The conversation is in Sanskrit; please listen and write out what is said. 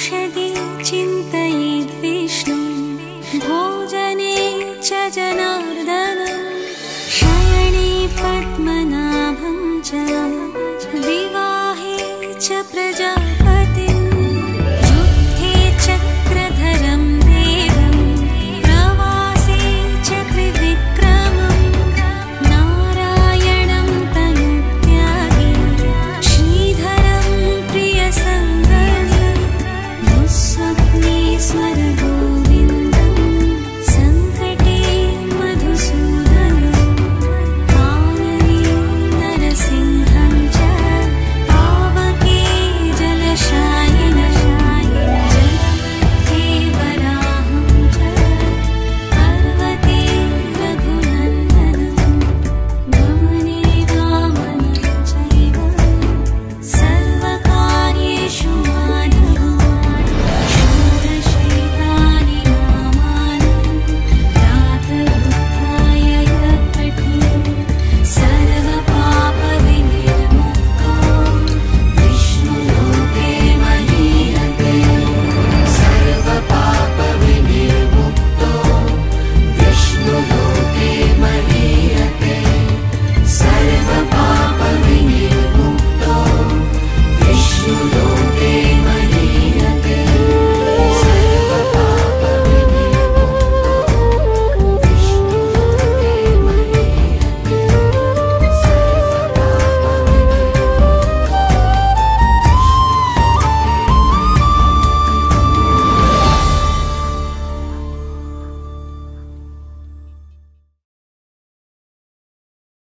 औषधी चिन्तयि भोजने च जनार्दन शाणि पद्मनाभं च विवाहे च प्रजा